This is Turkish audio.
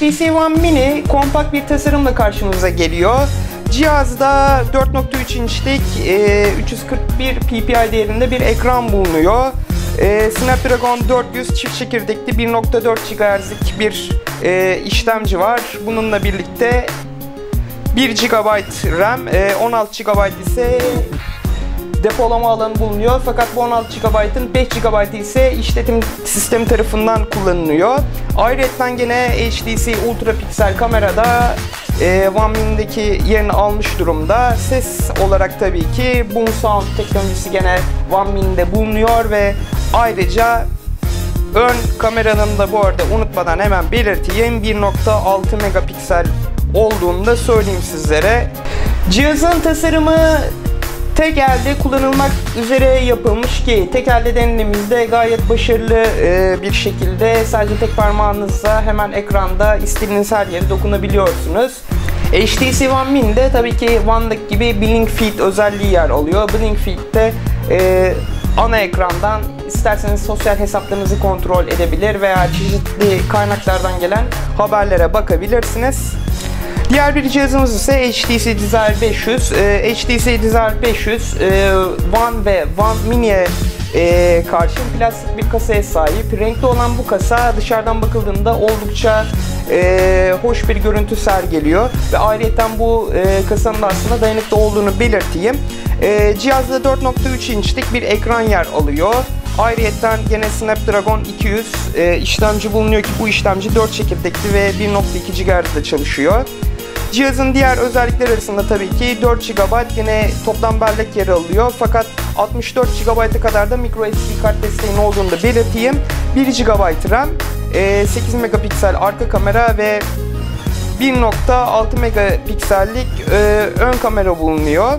HTC One Mini kompakt bir tasarımla karşımıza geliyor. Cihazda 4.3 inçlik e, 341 ppi değerinde bir ekran bulunuyor. E, Snapdragon 400 çift çekirdekli 1.4 GHz'lik bir e, işlemci var. Bununla birlikte 1 GB RAM, e, 16 GB ise depolama alanı bulunuyor. Fakat bu 16 GB'ın 5 GB ise işletim sistemi tarafından kullanılıyor. Ayrıca gene HTC Ultra Pixel kamerada e, One Mini'deki yerini almış durumda. Ses olarak tabii ki Boom Sound teknolojisi gene One Mini'de bulunuyor ve ayrıca ön kameranın da bu arada unutmadan hemen belirteyim 1.6 megapiksel olduğunu da söyleyeyim sizlere. Cihazın tasarımı tek elde kullanılmak üzere yapılmış ki tek elde denediğimizde gayet başarılı e, bir şekilde sadece tek parmağınızla hemen ekranda istediğiniz her yere dokunabiliyorsunuz. HTC One Mini'de tabii ki One'daki gibi Blink Feed özelliği yer alıyor. Blink Feed'de e, ana ekrandan isterseniz sosyal hesaplarınızı kontrol edebilir veya çeşitli kaynaklardan gelen haberlere bakabilirsiniz. Diğer bir cihazımız ise HTC Desire 500. Ee, HTC Desire 500 e, One ve One Mini'ye e, karşı plastik bir kasaya sahip. Renkli olan bu kasa dışarıdan bakıldığında oldukça e, hoş bir görüntü sergiliyor. Ve ayrıca bu e, kasanın da aslında dayanıklı olduğunu belirteyim. E, cihazda 4.3 inçlik bir ekran yer alıyor. Ayrıca gene Snapdragon 200 e, işlemci bulunuyor ki bu işlemci 4 çekirdekli ve 1.2 GHz'de çalışıyor. Cihazın diğer özellikleri arasında tabii ki 4 GB yine toplam bellek yer alıyor. Fakat 64 GB'a kadar da microSD kart desteğinin olduğunu da belirteyim. 1 GB RAM, 8 megapiksel arka kamera ve 1.6 megapiksellik ön kamera bulunuyor.